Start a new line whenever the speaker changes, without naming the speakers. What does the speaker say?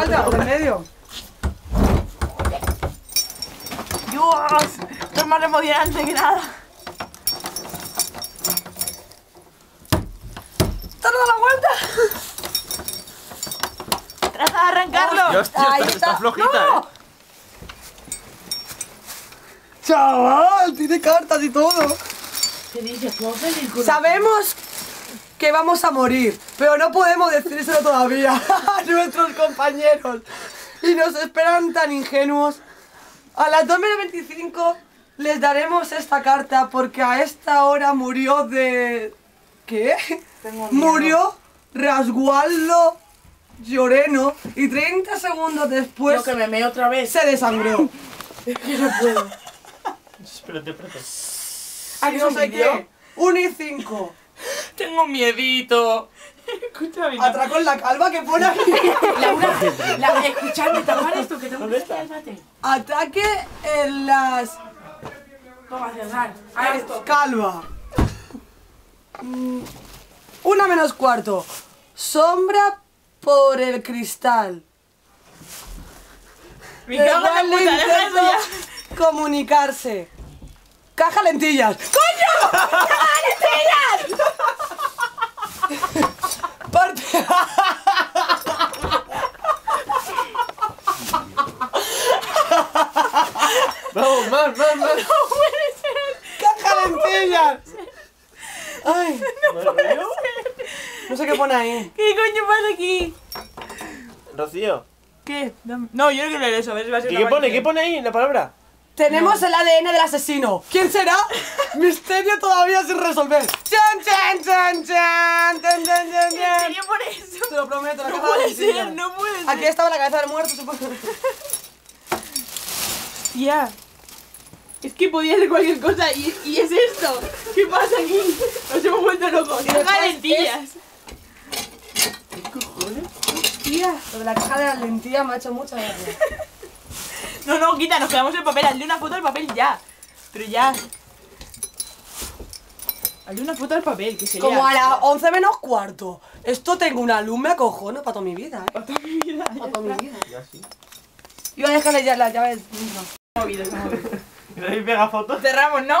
falta? ¿De medio?
Dios, esto es más emocionante que nada. ¡Está dando la vuelta! Trata de arrancarlo.
Dios, tío,
Ahí
está, está
está.
flojita,
¡No!
eh.
Chaval, tiene cartas y todo.
¿Qué dices? ¿Puedo salir con
Sabemos que vamos a morir, pero no podemos decírselo todavía a nuestros compañeros. Y nos esperan tan ingenuos. A las 2.25 les daremos esta carta porque a esta hora murió de... ¿Qué? Murió Rasgualdo Lloreno y 30 segundos después
Quiero que me mee otra vez.
se desangró.
que no puedo.
Espérate, espérate.
¿A que no sé qué? 1 y 5.
Tengo miedito. Escúchame.
Atraco en la calva que pone aquí.
Laura, la, escuchadme, tapar esto que tengo que
está?
Ataque en las
Toma, cerrar. A esto.
calva. Mm, Una menos cuarto. Sombra por el cristal.
Me cago en puta, ya.
comunicarse. Caja lentillas. ¡Coño! ¡Caja lentillas! Parte.
Vamos, más, más, más.
¡Caja lentillas! Ay, no sé qué pone ahí.
¿Qué coño pasa aquí?
Rocío.
¿Qué? Dame- No, yo no quiero leer eso, a ver si va a ser
¿Y
una
qué pone? ¿Qué pone ahí en la palabra?
Tenemos el ADN del asesino. ¿Quién será? Misterio todavía sin resolver. ¡Chan, chan, chan, chan! ¡Chan, chan, chan,
¿En
chan!
serio por eso?
Te lo prometo, la
No
caja de
puede
lentillas.
ser, no puede ser.
Aquí estaba la cabeza del muerto, supongo.
Tía. Es que podía ser cualquier cosa y, y es esto. ¿Qué pasa aquí? Nos hemos vuelto locos.
después
Caja de lentillas.
Tía, lo de la caja de las lentillas me ha hecho mucha gracia.
No, no, quita, nos quedamos el papel. Hazle una foto al papel ya. Pero ya. Hazle una foto al papel, que sería.
Como a las 11 menos cuarto. Esto tengo una luz, me acojono para toda mi vida, ¿eh?
Para toda mi vida.
Para toda mi vida.
Ya sí.
Iba a dejarle ya las llaves.
Se ha movido, se
¿Y nadie pega fotos?
Cerramos, ¿no?